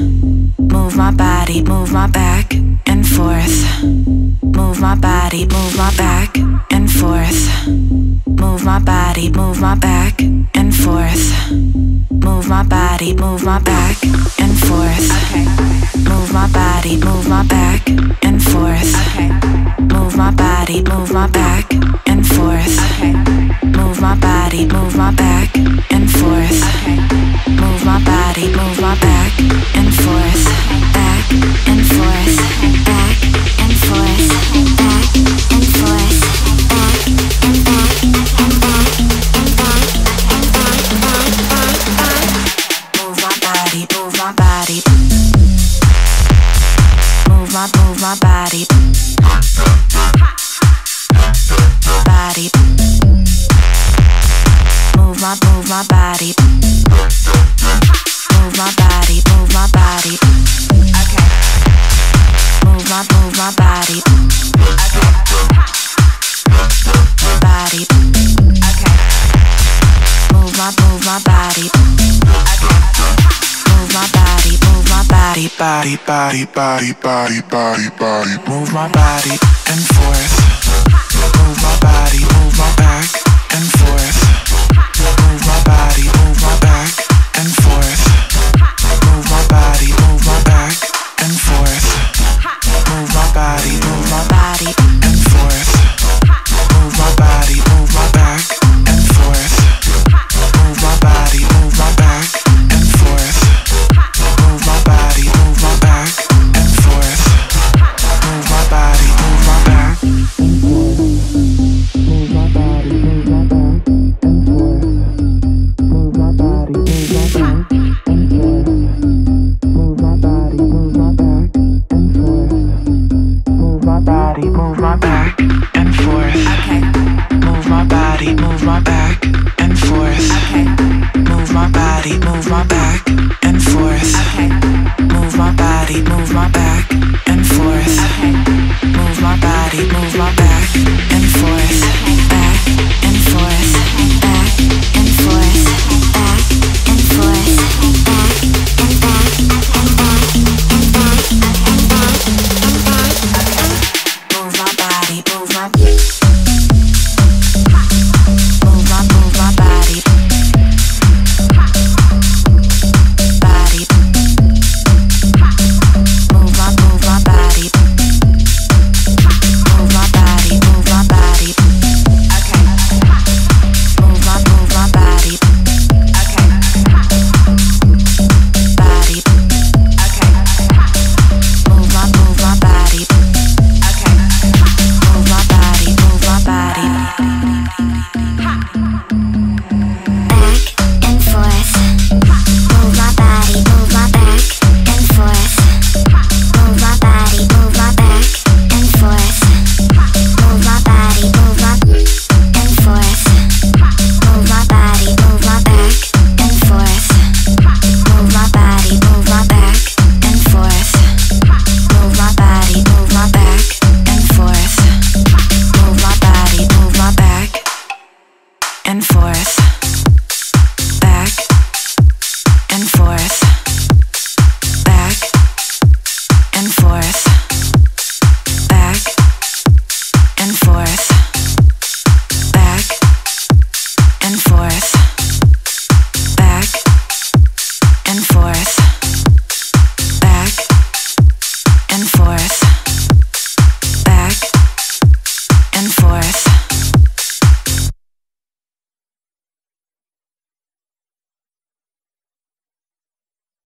Move my body, move my back and forth. Move my body, move my back and forth. Move my body, move my back and forth. Move my body, move my back and forth. Move my body, move my back and forth. Move my body, move my back and forth. Move my body, move my back and forth. move my body. Okay. Move my, move my body. Okay. Body. Okay. Move my, move my body. Okay. Move my body, move my body, body, body, body, body, body, body. Move my body and forth. Move my body.